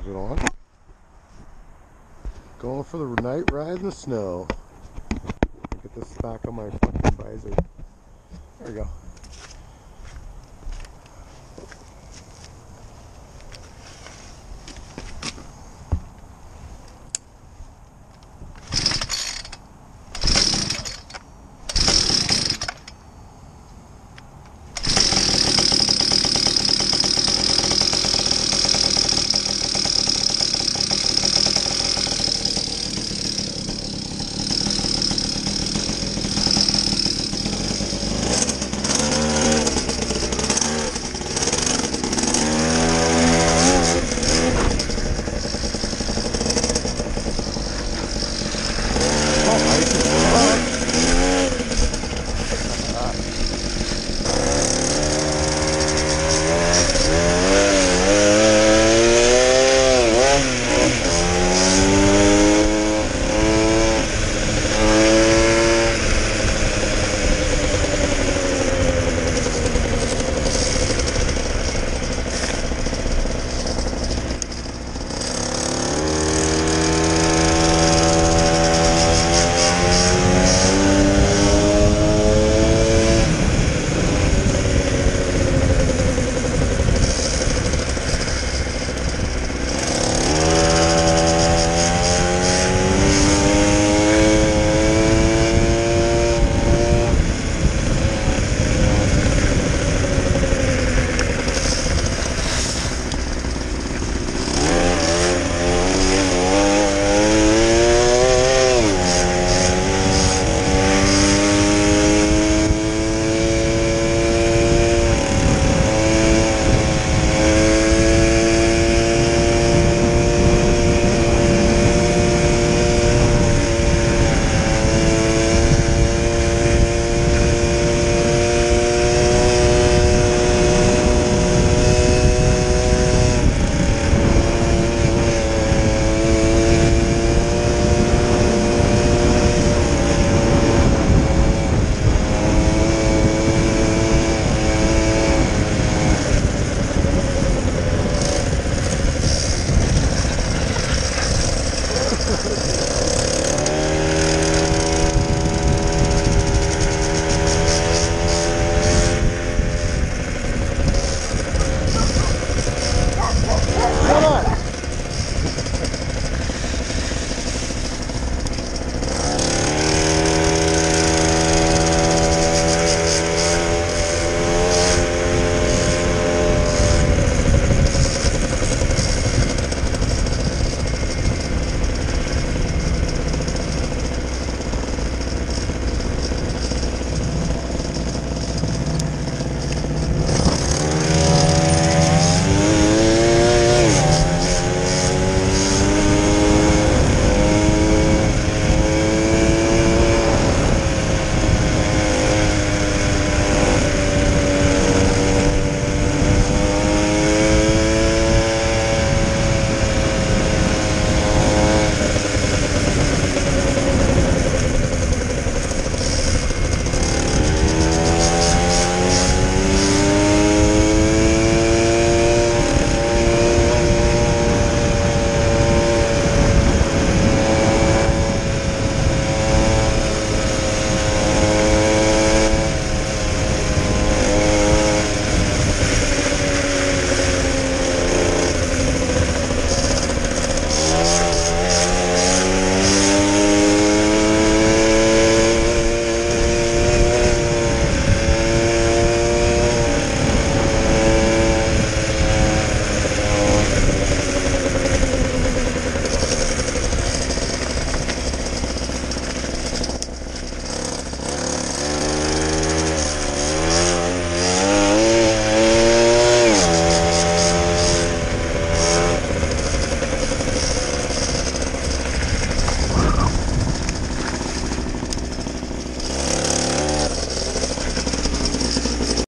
Is it on? Going for the night ride in the snow. Get this back on my fucking visor. There we go.